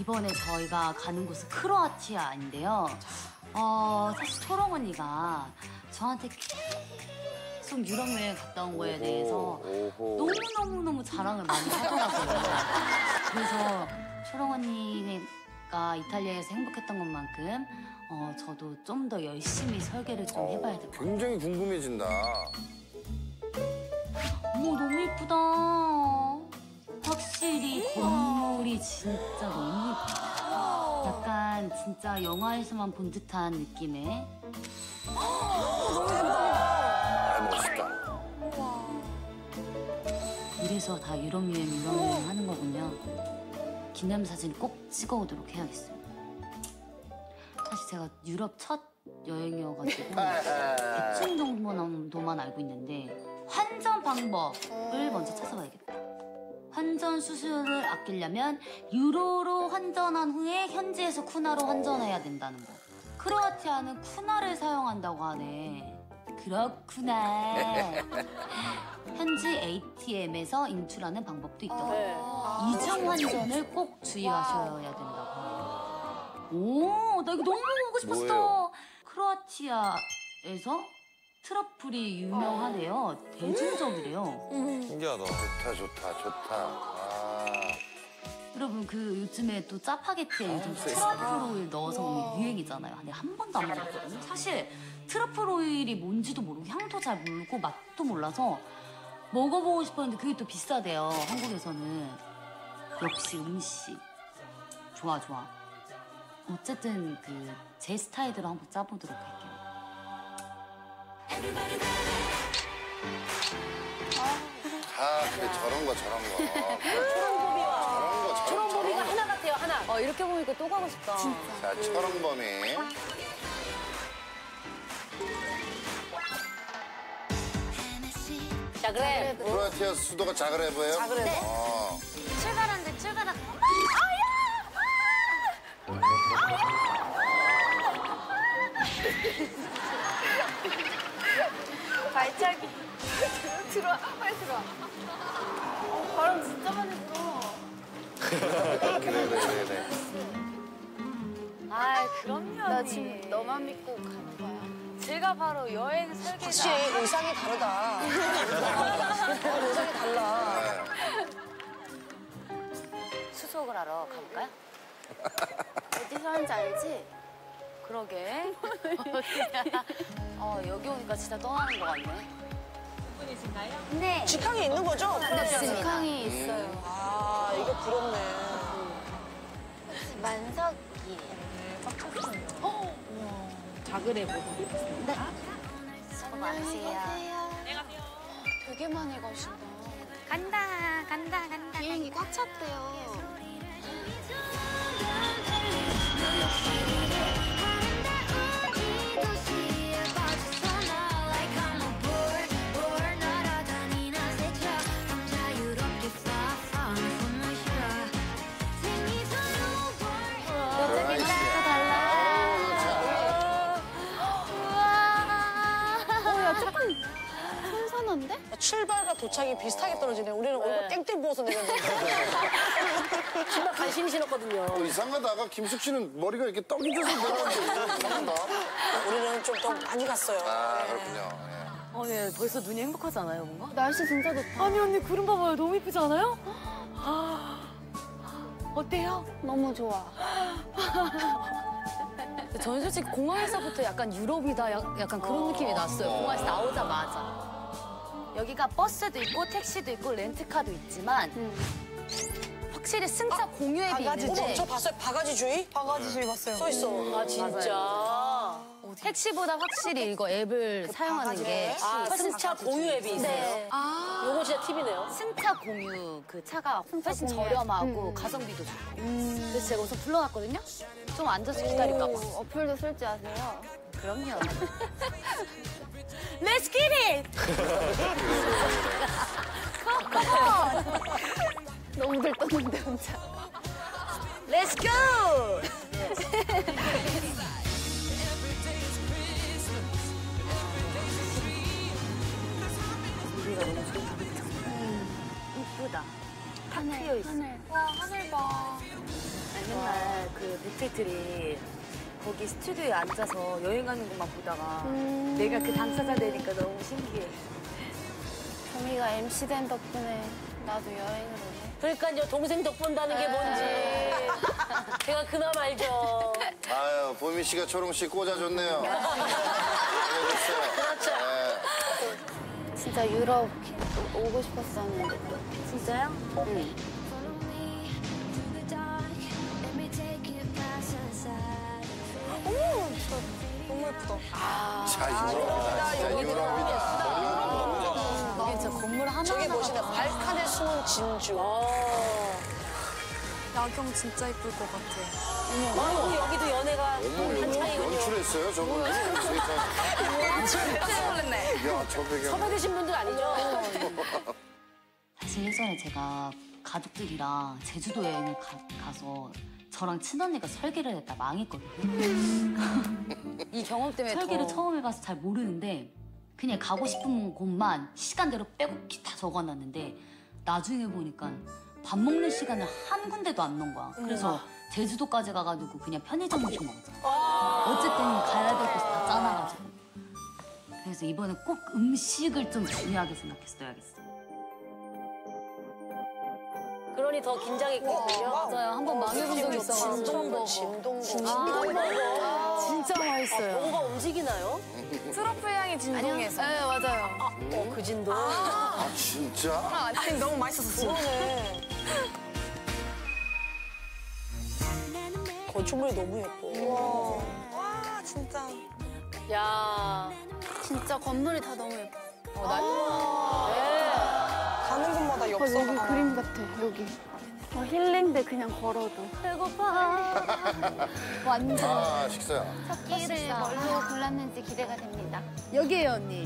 이번에 저희가 가는 곳은 크로아티아인데요. 어, 사실 초롱 언니가 저한테 계속 유럽 여행 갔다 온 거에 대해서 너무너무너무 자랑을 많이 하더라고요. 그래서 초롱 언니가 이탈리아에서 행복했던 것만큼 어, 저도 좀 더 열심히 설계를 좀 해봐야 될 것 같아요. 굉장히 궁금해진다. 어머 너무 예쁘다. 확실히 건물이 진짜 너무 예쁘다. 약간 진짜 영화에서만 본 듯한 느낌의 아, 멋있다. 이래서 다 유럽 여행 유럽 여행 하는 거군요. 기념 사진 꼭 찍어오도록 해야겠어요. 사실 제가 유럽 첫 여행이어가지고 대충 정도만 알고 있는데 환전 방법을 먼저 찾아봐야겠다. 환전 수수료를 아끼려면 유로로 환전한 후에 현지에서 쿠나로 환전해야 된다는 거. 크로아티아는 쿠나를 사용한다고 하네. 그렇구나. 현지 ATM에서 인출하는 방법도 있다고. 이중 환전을 꼭 주의하셔야 된다고. 오, 나 이거 너무 먹고 싶었어. 뭐예요? 크로아티아에서 트러플이 유명하대요. 대중적이래요. 신기하다. 좋다, 좋다, 좋다. 아, 여러분 그 요즘에 또 짜파게티에 요즘 트러플 오일 넣어서 먹는 유행이잖아요. 근데 한 번도 안 먹었거든요. 사실 트러플 오일이 뭔지도 모르고 향도 잘 모르고 맛도 몰라서 먹어보고 싶었는데 그게 또 비싸대요. 한국에서는 역시 음식 좋아 좋아. 어쨌든 그 제 스타일대로 한번 짜보도록 할게요. 다 그래, 저런 거, 저런 거. 저런 거, 저런, 초롱보비가 저런 거. 하나 같아요, 하나. 어, 이렇게 보니까 또 가고 싶다. 자, 초롱범이. 자, 그래. 크로아티아 수도가 자그레브예요? 자그레브. 네. 어. 출발한대 출발한. 발차기. 들어와, 빨리 들어와. 어, 바람 진짜 많이 불어. 그래. 아, 그럼요. 나 지금 너만 믿고 가는 거야. 제가 바로 여행 설계자. 확실히 의상이 다르다. 의상이 달라. 수속을 하러 가볼까요? 어디서 하는지 알지? 그러게. 어, 여기 오니까 진짜 떠나는 것 같네. 네. 직항이 있는 거죠? 직항이 있어요. 아, 이게 부럽네. 만석이에요. 수고 많으세요. 되게 많이 가신다. 간다, 간다, 간다. 비행기 꽉 찼대요. 출발과 도착이 비슷하게 떨어지네. 우리는 얼굴 땡땡 부어서 내렸는데. 신발 관심 신었거든요. 어, 이상하다가 김숙 씨는 머리가 이렇게 떡이 져서 내려왔는데 이상하다. 우리는 좀 더 많이 갔어요. 아, 그렇군요. 예. 어, 예, 벌써 눈이 행복하지 않아요, 뭔가? 날씨 진짜 좋다. 아니, 언니, 구름 봐봐요. 너무 이쁘지 않아요? 아, 어때요? 너무 좋아. 저는 솔직히 공항에서부터 약간 유럽이다 야- 약간 그런 느낌이 났어요. 공항에서 나오자마자. 여기가 버스도 있고 택시도 있고 렌트카도 있지만 확실히 승차 공유앱이 바가지. 있는데 어머, 저 봤어요? 바가지 주의? 바가지 주의 봤어요. 써 있어. 아, 진짜. 택시보다 확실히 이거 앱을 사용하는 게? 아, 승차 공유 앱이 있어요. 네. 요거 진짜 팁이네요. 승차 공유 그 차가 훨씬 저렴하고 가성비도 좋고 그래서 제가 우선 불러놨거든요. 좀 앉아서 기다릴까 봐. 오, 어플도 쓸 줄 아세요? 그럼요. Let's get it! 너무 들 떴는데 혼자. Let's go! 하늘, 하늘. 와, 하늘 봐. 맨날 배틀트립 거기 스튜디오에 앉아서 여행하는 것만 보다가 내가 그 당사자 되니까 너무 신기해. 경미가 MC 된 덕분에 나도 여행을 오네. 그러니까요 동생 덕 본다는 게 뭔지 제가 그나마 알죠. 아유, 보미 씨가 초롱 씨 꽂아줬네요. 알겠어요. 그렇죠. 네. 진짜 유럽 오고 싶었었는데. 진짜요? 응. 너무 예쁘다. 자, 유럽이다. 진짜 유럽이다. 이게 진짜 건물 하나 저기 하나 보시다 발칸에 숨은 진주. 야경 진짜 예쁠 것 같아. 어, 여기도 연애가 어머, 한창이군요. 연출했어요, 저분? 야, 저 배경. 섭외되신 분들 아니죠? 사실 예전에 제가 가족들이랑 제주도 여행을 가, 서 저랑 친언니가 설계를 했다 망했거든요. 이 경험 때문에 설계를 더. 처음 해봐서 잘 모르는데 그냥 가고 싶은 곳만 시간대로 빼곡히 다 적어놨는데 나중에 보니까 밥 먹는 시간을 한 군데도 안 넣은 거야. 그래서 제주도까지 가가지고 그냥 편의점 음식 먹었잖아. 어쨌든 가야 될 곳 다 짜놔가지고. 그래서 이번에 꼭 음식을 좀 중요하게 생각했어야겠어. 그러니 더 긴장했거든요. 맞아요. 한 번 망해본 적 있어가지고. 진동버. 진동버. 진짜 맛있어요. 뭔가 움직이나요? 트러플 향이 진동해서. 네, 맞아요. 어, 그 진도. 아, 진짜? 너무 맛있었어. 건축물이 너무 예뻐. 와 진짜 야. 진짜 건물이 다 너무 예뻐. 가는 곳마다 어, 엽서가 여기 그림 같아, 여기. 어, 힐링돼, 그냥 걸어도. 배고파. 완전. 아, 식사야. 끼를 뭘로 골랐는지 기대가 됩니다. 여기에요, 언니.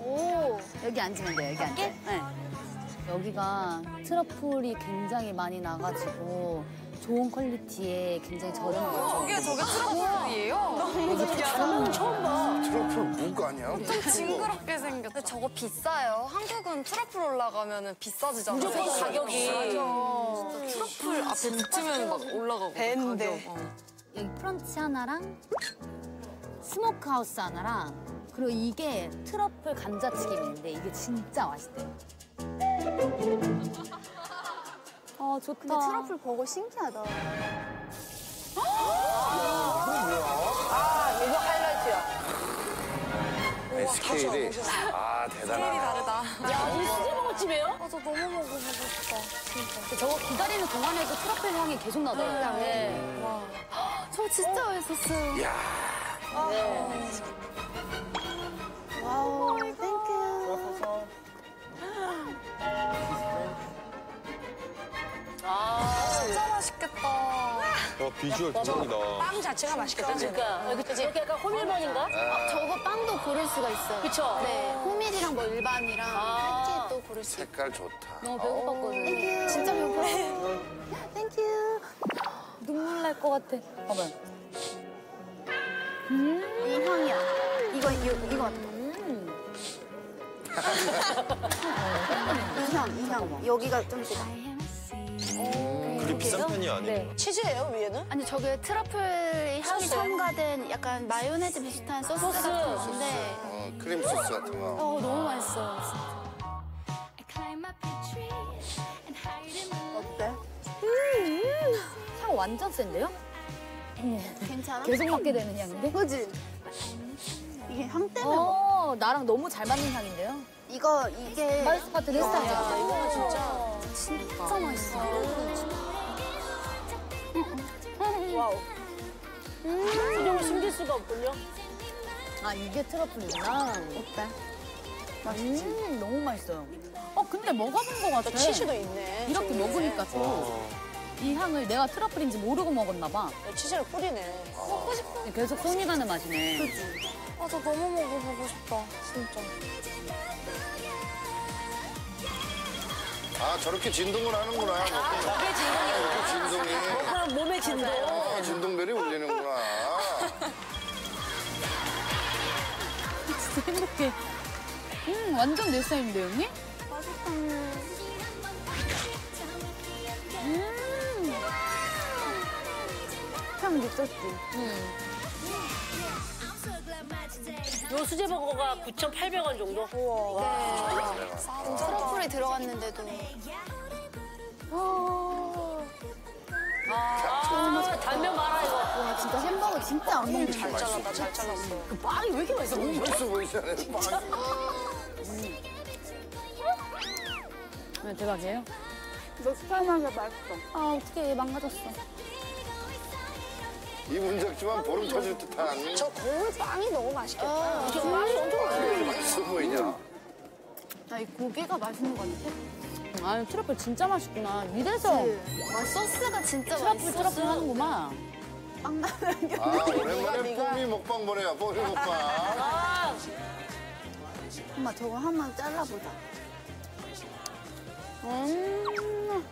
오. 여기 앉으면 돼요, 여기 앉아. 네. 여기가 트러플이 굉장히 많이 나가지고 좋은 퀄리티에 굉장히 저렴한 거죠. 저게 저게 트러플이에요? 트러플 묵 아니야? 징그럽게 생겼다. 근데 저거 비싸요. 한국은 트러플 올라가면 비싸지잖아요. 무조건 가격이. 트러플 앞에 붙으면 막 올라가고. 밴데. 가격. 어. 여기 프런치 하나랑 smoke house 하나랑 그리고 이게 트러플 감자튀김인데 이게 진짜 맛있대요. 아 좋다. 근데 트러플 버거 신기하다. 아, 이거 하이라이트야. SKD. 아, 대단하다. 다르다. 야, 이 수제버거집이에요? 아, 저 너무 먹어보고 싶다. 진짜. 저거 기다리는 동안에도 트러플 향이 계속 나더라고요. 네. 저 진짜 맛있었어요. 야 wow, 야, 비주얼 대박이다. 빵 자체가 맛있겠다. 그러니까 그치? 이렇게 약간 호밀번인가? 저거 빵도 고를 수가 있어요. 그쵸? 네, 호밀이랑 뭐 일반이랑 아. 패티 또 고를 수 있어요. 색깔 좋다. 너무 배고팠거든요. 진짜 배고팠어. thank you. 눈물 날 것 같아. 봐봐. 이 향이야. 이거, 이거, 이거 같아. 이 향, 이 향. 여기가 좀 씩. 그게 비싼 편이 아니에요. 치즈예요, 위에는? 아니 저게 트러플 향이 첨가된 약간 마요네즈 비슷한 소스, 소스. 같은 건데 어, 크림 소스 같은 거. 어 너무 맛있어요 어때? 향 완전 센데요? 괜찮아? 계속 맡게 되는 향인데? 그지? 이게 향 때문에 먹- 어, 나랑 너무 잘 맞는 향인데요? 이거 이게 마이스 파트 아, 비슷하죠? 이거 진짜 진짜 맛있어 wow. 수정을 숨길 수가 없군요. 아, 이게 트러플이구나. 어때? 음, 너무 맛있어요. 어, 근데 먹어본 것 같아. 치즈도 있네. 이렇게 저기. 먹으니까 또. 이 향을 내가 트러플인지 모르고 먹었나 봐. 치즈를 뿌리네. 계속 손이 가는 맛이네. 아, 저 너무 먹어보고 싶다. 진짜. 아, 저렇게 진동을 하는구나. 저게 진동이야. 진동. 아, 진동벨이 울리는구나. 진짜 행복해. 음, 완전 내 스타일인데, 언니? 한창 미쳤지. 요 수제버거가 9,800원 정도? 우와. 트러플이 들어갔는데도. 아, 단면 말아, 이거. 와, 진짜 햄버거 진짜 안 먹는 잘 잘랐다 잘 잘랐어. 그 빵이 왜 이렇게 맛있어? 너무 맛있어 보이잖아요. 빵이. 네, 대박이에요? 매콤하게 맛있어. 아, 어떻게 망가졌어. 입은 작지만 보름 터질 듯한. 저 국물 빵이 너무 맛있겠다. 아, 저 빵이 엄청 맛있어. 맛있어 보이냐? 나 이 고기가 맛있는 것 같아. 아유, 트러플 진짜 맛있구나. 이래서 와, 소스가 진짜 트러플 맛있어. 트러플 하는구만. 빵 나는 게. 아, 오랜만에 뽀미 먹방 보내요. 뽀미 먹방. 아, 엄마 저거 한 번 잘라보자. 음.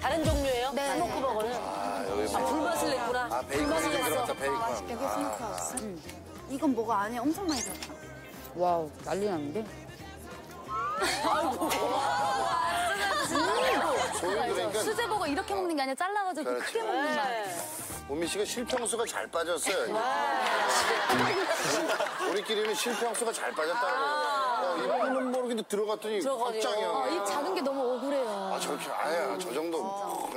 다른 종류예요? 네. smoke 버거는? 아, 여기 아, 뭐. 불맛을 냈구나. 아, 베이컨이 좀 들어갔다, 베이컨. 맛있게 아, smoke house. 이건 뭐가 안에 엄청 많이 들었다. wow, 난리 났는데? 수제버거 이렇게 먹는 게 아니라 잘라가지고 그렇지. 크게 먹는 맛. 보미 씨가 실평수가 잘 빠졌어요. 우리끼리는 실평수가 잘 빠졌다고. 어, 이분은 모르겠는데 들어갔더니 확장이 어, 형. 입 작은 게 너무 억울해요. 아, 저렇게, 아야, 저 정도.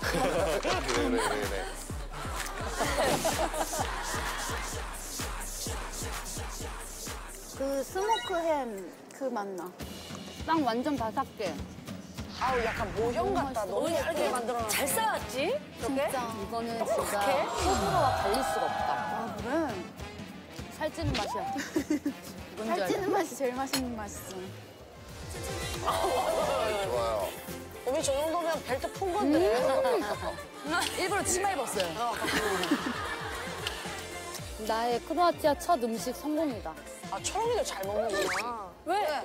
그래, 그래, 그래. 그 스모크 햄그 맛나. 빵 완전 바삭해. 아우 약간 모형 같다. 너무 얇게 만들어놨어. 잘 쌓았지? 진짜. 이거는 진짜 호불호와 갈릴 수가 없다. 아, 그래? 살찌는 맛이야. 살찌는 맛이 제일 맛있는 맛이지. 좋아요. 어미 저 정도면 벨트 푼 건데. 일부러 치마 입었어요. 나의 크로아티아 첫 음식 성공이다. 아 초롱이도 잘 먹는구나. 왜? 사진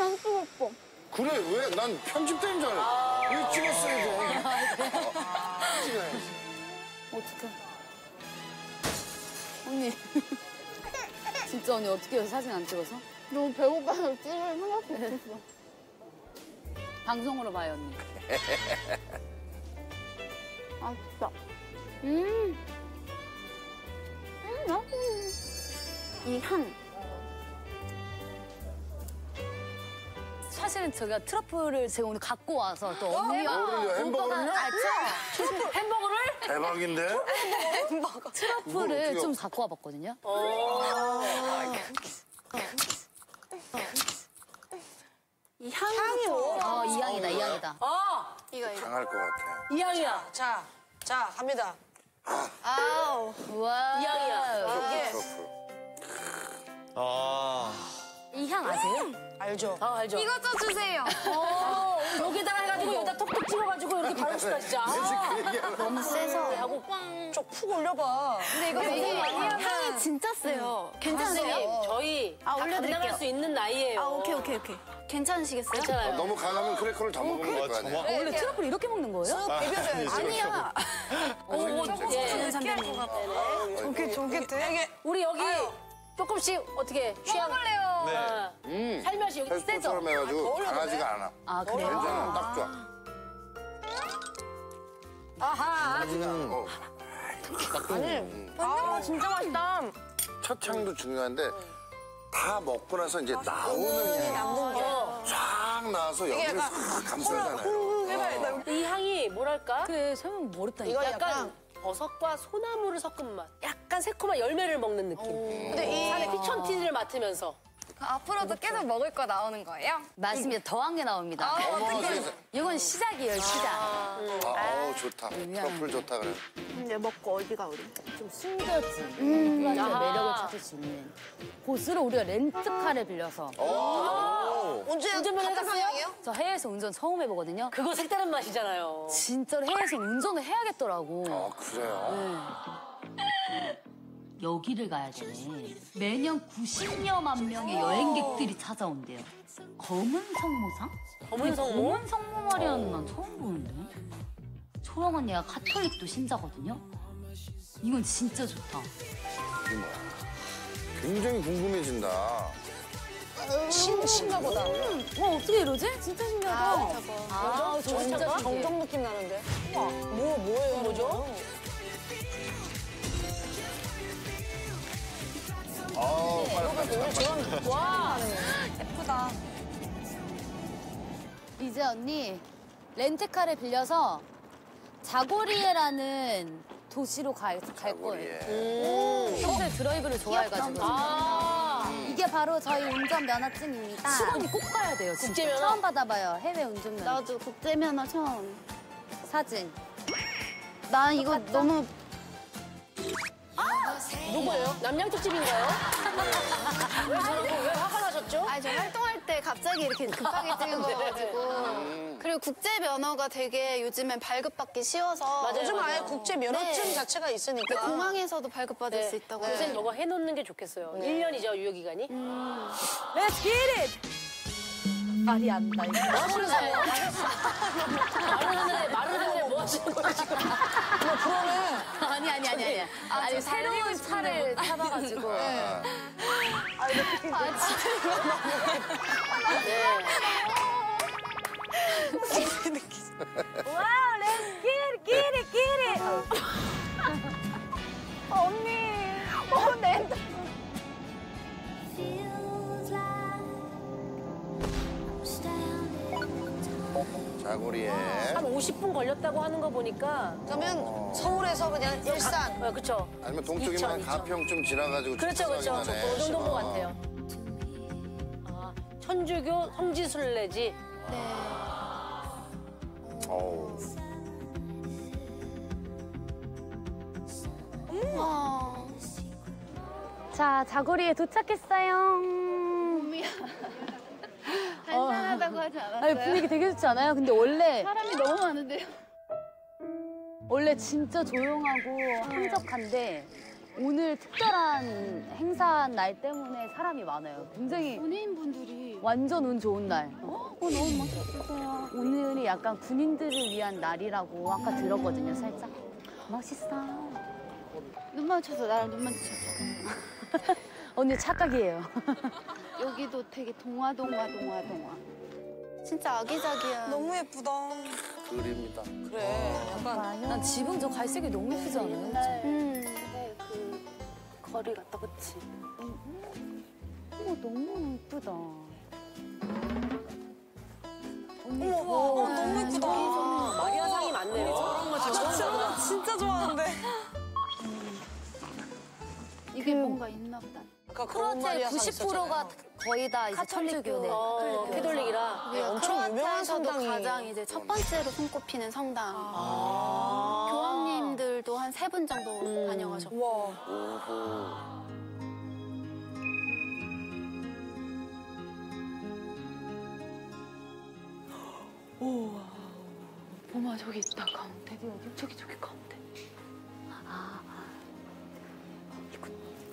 안 찍었어. 그래, 왜? 난 편집된 줄 알았어. 왜 찍었어야죠? 찍어야지. 어떡해. 언니. 진짜 언니 어떻게 해서 사진 안 찍어서? 너무 배고파서 찍을 생각도 못했어. 방송으로 봐요, 언니. 맛있다. 음. 음, 이 향. 사실은 제가 트러플을 제가 오늘 갖고 와서 또 언니와 뭐를요? 햄버거를요? 아, 저 햄버거를? 대박인데? 트러플을 좀 갖고 와봤거든요. 이 향이 뭐? 어, 이 향이다, 이 향이다. 아, 이거 이거. 강할 것 같아. 이 향이야. 자, 자 갑니다. 아우. 와. 이 향이야. 트러플. 아. 이 향 아세요? 알죠? 아, 알죠? 이거 좀 주세요. 어, 여기다가 해가지고 여기다 톡톡 찍어가지고 이렇게 바르고 싶다, 진짜. 아, 너무 세서. 하고 꽝. 쭉푹 올려봐. 근데 이거 되게 향이 진짜 세요. 괜찮으세요? 선생님, 저희 아, 다 올려드릴게요. 감당할 수 있는 나이예요. 아, 오케이, 오케이, 오케이. 괜찮으시겠어요? 괜찮아요. 너무 강하면 크래커를 다 먹으면 될 거 아니야. 원래 트러플 이렇게 먹는 거예요? 쑥 비벼줘야지. 아니야. 오, 예. 선배님. 저게 저게 되게 우리 여기 조금씩 어떻게 취향 먹을래요. 아, 음. 살며시 여기 세죠? 헬스처럼 해가지고 어울려도 강하지가 않아. 아, 그래요? 괜찮아, 딱 좋아. 아하. 음. 어, 아 진짜 맛있다. 첫 향도 중요한데 다 먹고 나서 이제 나오는 향이 어. 쫙 나와서 여기를 싹 감싸잖아요. 이 향이 뭐랄까? 그래, 설명 모르다니까. 이거 약간, 약간 버섯과 소나무를 섞은 맛. 약간 새콤한 열매를 먹는 느낌. 근데 이 안에 피천티를 맡으면서. 앞으로도 계속 먹을 거 나오는 거예요? 맞습니다. 더한 게 나옵니다. 어머, 세상에. 이건 시작이에요, 시작. 아, 어우, 좋다. 트러플 좋다, 그래. 이제 먹고 어디가 우리? 좀 숨겨진 크로아티아 아하. 매력을 찾을 수 있는 곳으로 우리가 렌트카를 빌려서 언제 운전면 해봤어요? 저 해외에서 운전 처음 해보거든요. 그거 색다른 맛이잖아요. 진짜로 해외에서 운전을 해야겠더라고. 어, 그래요? 여기를 가야 되네. 매년 90여만 명의 여행객들이 찾아온대요. 검은 성모상? 검은 성모? 검은 성모 말이라는 난 처음 보는데. 초롱 언니가 카톨릭도 신자거든요. 이건 진짜 좋다. 이게 뭐야? 굉장히 궁금해진다. 신, 신가 보다. 와 어떻게 이러지? 진짜 신기하다. 아, 저 진짜 정정, 신기해. 정정 느낌 나는데. 우와, 뭐, 뭐예요? 뭐죠? 아, 빨리 빨리 빨리. 와, 예쁘다. 이제 언니 렌트카를 빌려서 자고리에라는 도시로 갈, 갈 거예요. 평소에 드라이브를 좋아해가지고. 아, 이게 바로 저희 운전 면허증입니다. 시간이 꼭 가야 돼요, 진짜. 국제면허? 처음 받아봐요. 해외 운전 면허. 나도 국제면허 처음. 사진. 난 이거 너무 누구예요? 남양 특집인가요? 왜 저러고 왜 화가 나셨죠? 아니 저 활동할 때 갑자기 이렇게 급하게 찍은 거가지고 그리고 국제 면허가 되게 요즘엔 발급받기 쉬워서 맞아요, 요즘 아예 맞아요. 국제 면허증 네. 자체가 있으니까. 공항에서도 발급받을 네. 수 있다고 요새 해요. 너가 해놓는 게 좋겠어요. 1년이죠, 유효기간이. Let's get it! 말이 안 나, 이거. 뭐 하시는 거예요? 말을 하는데, 말을 하는데 뭐 하시는 거예요, 지금? 아니, 아니, 아니, 아니. 아니, 새로운 차를 타봐가지고. 네. 와우, let's get it, get it, get it! 언니, 어, 내 자고리에. 한 50분 걸렸다고 하는 거 보니까. 그러면 서울에서 그냥 일산. 어, 그쵸. 아니면 동쪽이면 한 이천, 가평 좀 지나가지고 그렇죠, 그렇죠. 하네. 그 정도인 것 어. 같아요. 아, 천주교 성지순례지. 어우. 자, 자고리에 도착했어요. 한산하다고 하지 않았어요? 아니, 분위기 되게 좋지 않아요? 근데 원래, 사람이 너무 많은데요. 원래 진짜 조용하고 한적한데, 오늘 특별한 행사 날 때문에 사람이 많아요. 굉장히 군인분들이 완전 운 좋은 날. 어, 너무 멋있으세요. 오늘이 약간 군인들을 위한 날이라고 아까 들었거든요, 살짝. 멋있어. 눈 마주쳐서 나랑 눈 마주쳐서. 언니 착각이에요. 여기도 되게 동화 동화 동화 동화. 진짜 아기자기한. 너무 예쁘다. 그립니다. 그래. 약간. 난 지금 저 갈색이 너무 예쁘지 않아요? 음. 그 거리 같다, 그치? 어머, 너무 예쁘다. 어머, 와, 너무 예쁘다. 마리아 상이 많네요. 진짜, 진짜 좋아하는데. 이게 뭔가 있나 보다. 아까 그런 말이 크로아티아의 90%가 거의 다 이제 천주교네. 어, 캐톨릭이라. 네, 엄청 유명한 성당이. 가장 이제 첫 번째로 손꼽히는 성당. 아. 교황님들도 한 세 분 정도 음. 다녀가셨고. 와. 어머 저기 있다 가운데. 저기 저기 가운데. 아, 이거.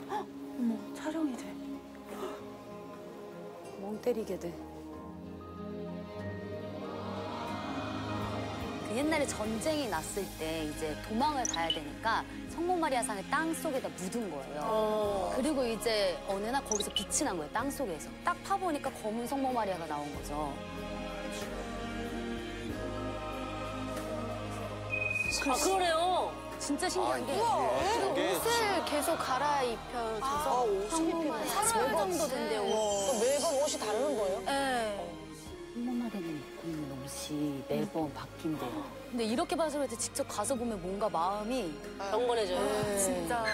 헉, 어머 촬영이 돼. 멍 때리게 돼. 그 옛날에 전쟁이 났을 때 이제 도망을 가야 되니까 성모 마리아상을 땅 속에다 묻은 거예요. 그리고 이제 어느 날 거기서 빛이 난 거예요, 땅 속에서. 딱 파보니까 검은 성모 마리아가 나온 거죠. 아, 그러네요. 진짜 신기한 게 저게 옷을 계속 갈아입혀줘서 성모가 3일 정도 된대요. 옷. 옷이 다른 거예요? 네. 성모 마리아는 입고 있는 옷이 매번 바뀐대요. 근데 이렇게 봐서 그렇지 직접 가서 보면 뭔가 마음이 경건해져요. 진짜.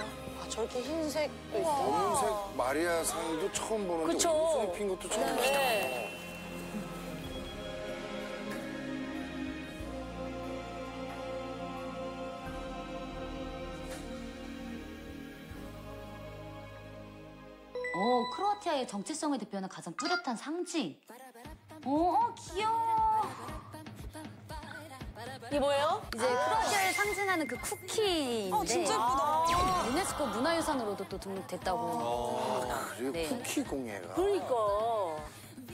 아, 저렇게 흰색도 있어. 검은색 마리아 상도 처음 보는데 그쵸. 옷을 입힌 것도 처음 보시다. 네. 크로아티아의 정체성을 대표하는 가장 뚜렷한 상징. 어, 귀여워. 이게 뭐예요? 이제 크로아티아를 상징하는 그 쿠키인데 어, 진짜 예쁘다. 유네스코 문화유산으로도 또 등록됐다고. 그리고 네. 쿠키 공예가 그러니까.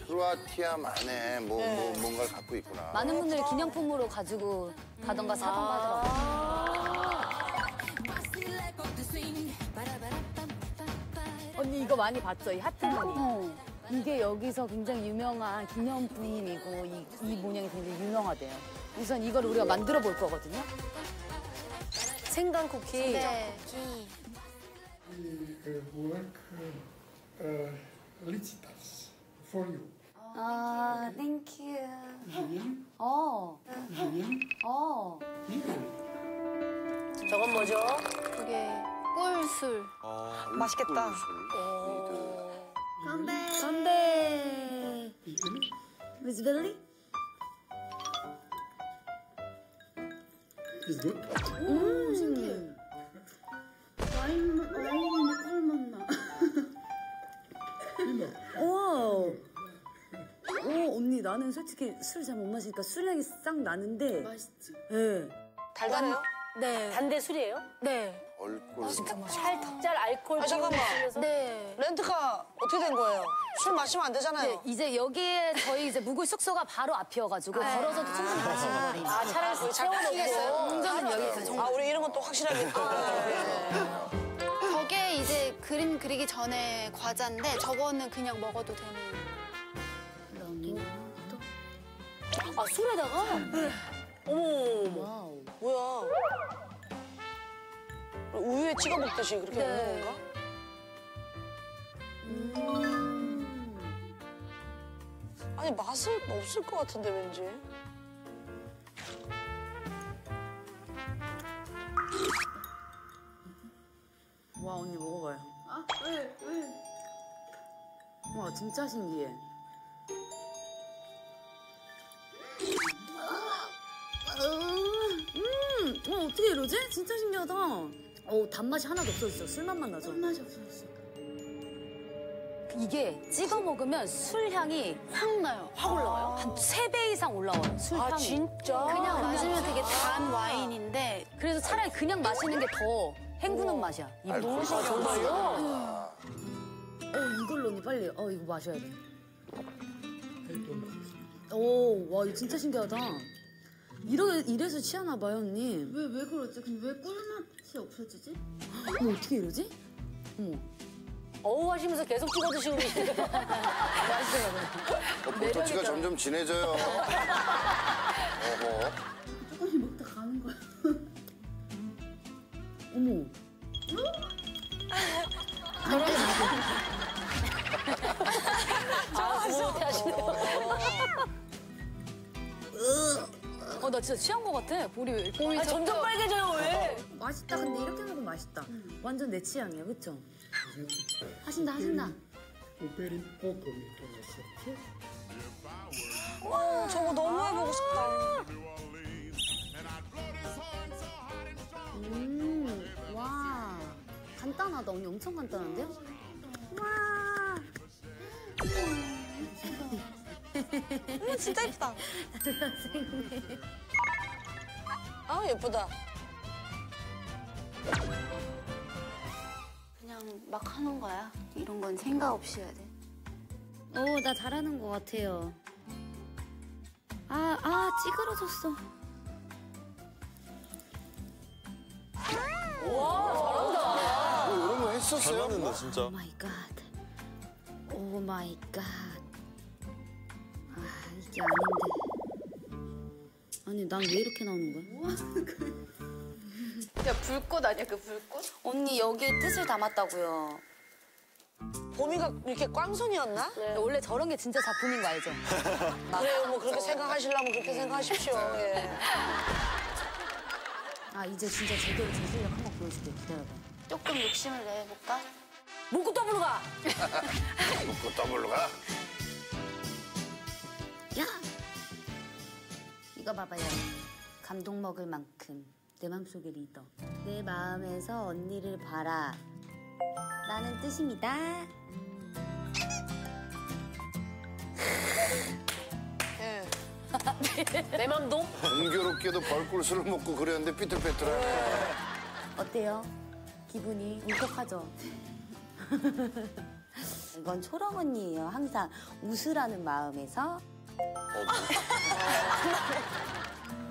크로아티아만의 뭐, 뭐 뭔가를 갖고 있구나. 많은 분들이 기념품으로 가지고 가던가 사던가 하더라고요. 이거 많이 봤죠? 이 하트 무늬. 어. 이게 여기서 굉장히 유명한 기념품이고 이, 이 모양이 굉장히 유명하대요. 우선 이걸 우리가 만들어 볼 거거든요. 생강 쿠키. 네. work licitars for you. 아, thank you. Julien, 어, 어. 저건 뭐죠? 그게 꿀술. 아, 맛있겠다. 건배. 건배. Is good. 음, 신기해. 와인, 와인인데 꿀 맛 나. 우와. 오, 언니, 나는 솔직히 술 잘 못 마시니까 술향이 싹 나는데. 맛있지? 예. 달달해요? 네. 단대 술이에요? 네. 얼굴. 살짝 알코올 아, 잠깐만. 네. 렌트카 어떻게 된 거예요? 술 마시면 안 되잖아요. 네, 이제 여기에 저희 이제 묵을 숙소가 바로 앞이어가지고 걸어서도 충분히 가시는 거리예요. 아 차라리 거기 채워놓고 운전은 여기까지. 아, 우리 이런 건 또 확실하게 또. 저게 이제 그림 그리기 전에 과자인데 저거는 그냥 먹어도 되는. 아 술에다가? 어머 와우. 뭐야. 우유에 찍어 먹듯이 그렇게 먹는 건가? 아니, 맛은 없을 것 같은데, 왠지. 와 언니 먹어봐요. 아 왜? 왜? 와 진짜 신기해. 음, 어 어떻게 이러지? 진짜 신기하다. 어 단맛이 하나도 없어졌어. 술맛만 나죠. 술맛이 없어졌어. 이게 찍어 먹으면 술 향이 확 나요. 확 올라와요. 한 세 배 이상 올라와요. 술 향이. 아 진짜? 그냥 마시면 되게 단 와인인데 그래서 차라리 그냥 마시는 게 더 헹구는 맛이야. 이거 아 정말요? 어 이걸로 언니 빨리 어 이거 마셔야 돼. Know. 오, 와, 이거 진짜 신기하다. 이러, 이래서 취하나 봐요, 언니. 왜, 왜 그러지? 근데 왜 꿀맛 이 없어지지? 어머, 어떻게 이러지? 어머. 어우 하시면서 계속 찍어 드시고 계시네요. 어, 볼터치가 점점 진해져요. 어허. 조금씩 먹다 가는 거야. 어머. 나 진짜 취한 거 같아. 볼이 왜 이렇게. 아 점점 빨개져요 왜? 맛있다. 근데 이렇게 먹으면 맛있다. 완전 내 취향이야, 그쵸? 하신다, 하신다. Me conoce. 어, 저거 너무 해보고 싶다. 음, 와. 간단하다. 언니 엄청 간단한데요? 와. 음, 진짜 예쁘다. 아, 예쁘다. 그냥 막 하는 거야. 이런 건 생각 없이 해야 돼. 오, 나 잘하는 것 같아요. 아, 아, 찌그러졌어. 뭐 이런 거잘 했었어요? 맞는다, 진짜. oh my God. oh my God. 아, 이게 아닌데. 아니, 난 왜 이렇게 나오는 거야? 야 불꽃 아니야 그 불꽃? 언니, 여기에 뜻을 담았다고요. 봄이가 이렇게 꽝손이었나? 원래 저런 게 진짜 작품인 거 알죠? 그래요, 뭐 그렇게 생각하시려면 그렇게 생각하십시오. 예. 아, 이제 진짜 제대로 제 실력 한번 보여줄게. 기다려봐. 조금 욕심을 내볼까? 묻고 더블로 가. 묻고 더블로 가. 야! 이거 봐봐요. 감동 먹을 만큼 내 맘속의 리더. 내 마음에서 언니를 봐라. 라는 뜻입니다. 예. 내 맘도? 공교롭게도 벌꿀술을 먹고 그랬는데 삐뚤빼뚤하네. 어때요? 기분이 울컥하죠? 이건 초롱 언니예요. 항상 웃으라는 마음에서.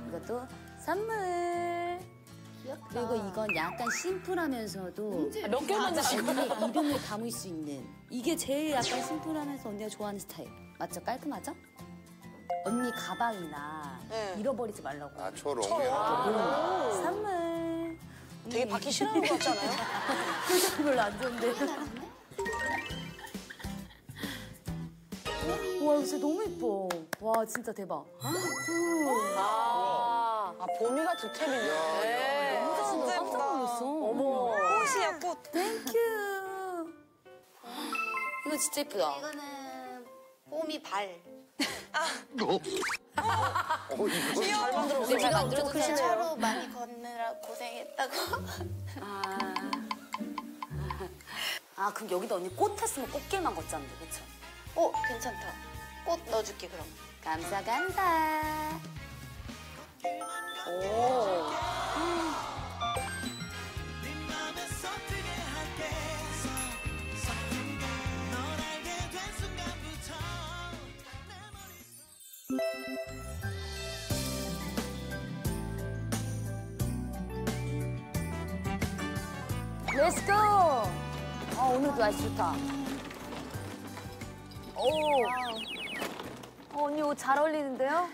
이것도 선물. 그리고 이건 약간 심플하면서도 몇 개만 드시고. 이름을 담을 수 있는 이게 제일 약간 심플하면서 언니가 좋아하는 스타일 맞죠? 깔끔하죠? 언니 가방이나 네. 잃어버리지 말라고 아, 초롱. 선물 되게 받기 싫어하는 것 같잖아요. 표정 별로 안 좋은데 와 진짜 너무 예뻐 와 진짜 대박 아, 봄이가 득템이네. 진짜 깜짝 놀랐어 어머 꽃이야, 꽃. Thank you 이거 진짜 예쁘다 이거는 뽀미 발. 어, 이거 잘 만들어. 제가 만들어 만들어서 차로 많이 걷느라 고생했다고. 아 그럼 여기다 언니 꽃 했으면 꽃길만 걷자는데 그쵸? 어, 괜찮다. 꽃 넣어줄게, 그럼. 감사 감사 오 Let's go! 아, 오늘도 날씨 좋다. 오. 어, 언니 옷 잘 어울리는데요?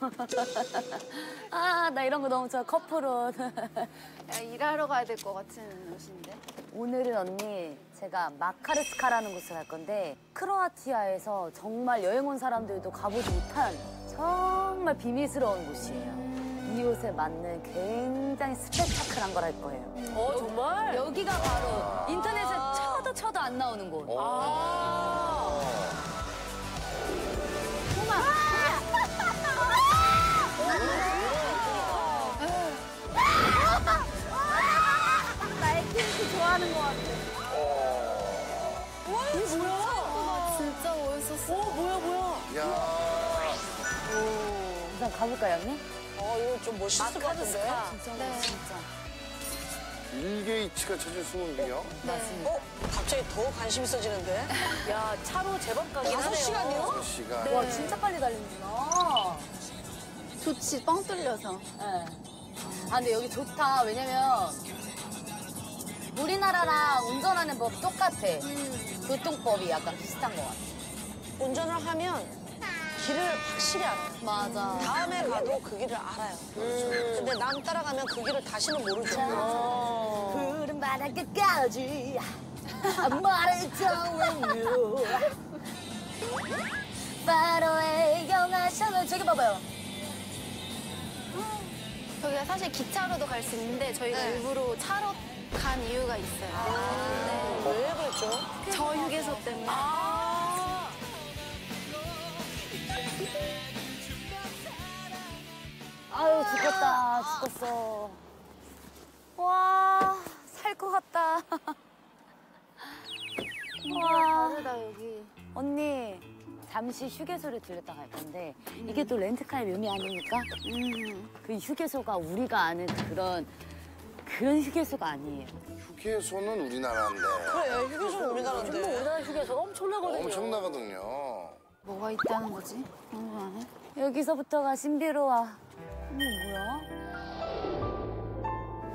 아, 나 이런 거 너무 좋아. 커플 옷. 야, 일하러 가야 될 것 같은 옷인데. 오늘은 언니 제가 마카르스카라는 곳을 갈 건데 크로아티아에서 정말 여행 온 사람들도 가보지 못한 정말 비밀스러운 곳이에요. 이 옷에 맞는 굉장히 스펙타클한 걸 할 거예요. 어, 정말? 여기가 바로 인터넷에 쳐도 쳐도 안 나오는 곳. 아. 하는 것 같아. 진짜 멋있었어. 어, 뭐야, 뭐야. 야 일단 가볼까요, 언니? 어, 이거 좀 멋있을 것 같은데. 네. 빌 게이츠가 찾을 숨은 비요? 어? 갑자기 더 관심 있어지는데? 야, 차로 제법 가긴 하네요. 시간이요? 시간. 와, 진짜 빨리 달리는구나. 좋지, 뻥 뚫려서. 네. 아, 근데 여기 좋다. 왜냐면 우리나라랑 운전하는 법 똑같아. 교통법이 약간 비슷한 것 같아. 운전을 하면 길을 확실히 알아요. 맞아. 다음에 가도 그 길을 알아요. 근데 남 따라가면 그 길을 다시는 모르죠. 푸른 바다 끝까지 말해줘요. 바로의 영화셔을 저기 봐봐요. 저기가 사실 기차로도 갈 수 있는데 저희가 일부러 차로 간 이유가 있어요. 왜 그랬죠? 저 휴게소 때문에. 아유 죽겠다 죽겠어. 와살 것 같다. 와 다르다, 여기. 언니 잠시 휴게소를 들렸다 갈 건데 이게 또 렌트카의 묘미 아닙니까? 그 휴게소가 우리가 아는 그런 그런 휴게소가 아니에요. 휴게소는 우리나라인데. 그래, 휴게소는 우리나라인데. 우리나라 휴게소 엄청나거든요. 엄청나거든요. 뭐가 있다는 거지? 궁금하네. 여기서부터가 신비로워. 어머 뭐야?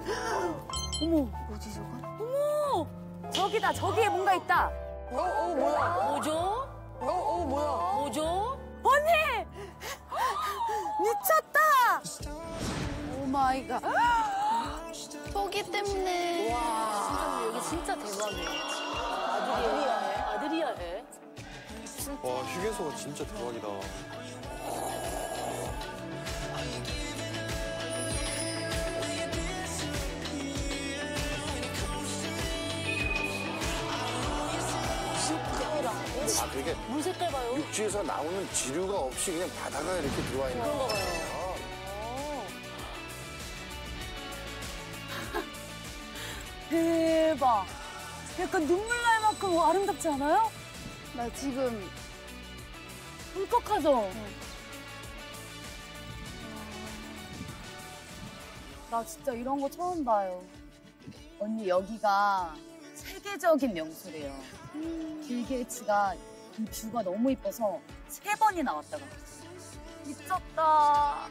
어머 뭐지, 저건? 어머 저기다 저기에 뭔가 있다. 어, 어, 뭐야? 뭐죠? 어, 어, 뭐야? 뭐죠? 언니 미쳤다. 오 마이 갓. 토기 때문에. 여기 진짜 대박이에요. 아들이야 해. 아들이야 해. 와 휴게소가 진짜 대박이다. 아, 그게 물 색깔 봐요. 육지에서 나오는 지류가 없이 그냥 바다가 이렇게 들어와 있는 그런가 거예요. 봐요. 대박. 약간 눈물 날 만큼 아름답지 않아요? 나 지금 울컥하죠? 나 진짜 이런 거 처음 봐요. 언니 여기가 세계적인 명소래요. 빌 게이츠가 이 뷰가 너무 이뻐서 세 번이나 왔다가 미쳤다.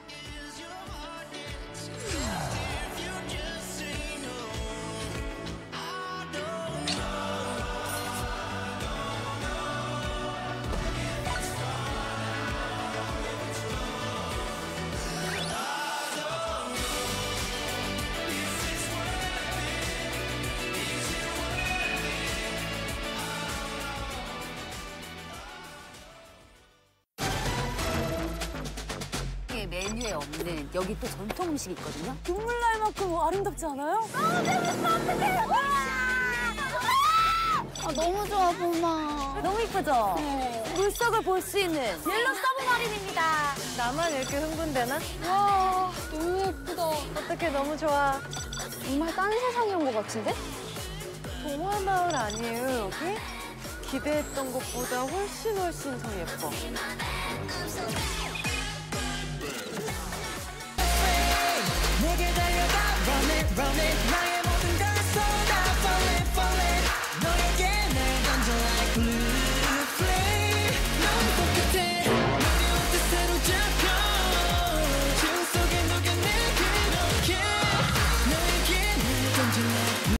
없는 여기 또 전통 음식이 있거든요. 눈물 날 만큼 아름답지 않아요? 아, 너무 좋아, 봄아. 너무 이쁘죠? 물속을 볼 수 있는 옐로 서브마린입니다. 나만 이렇게 흥분되나? 와, 너무 예쁘다. 어떻게 너무 좋아. 정말 딴 세상에 온 것 같은데? 동화 마을 아니에요 여기? 기대했던 것보다 훨씬 훨씬 더 예뻐. running